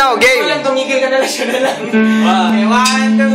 now, game! Walang tumigil ka na lang siya na lang. Mm. Okay, one, two!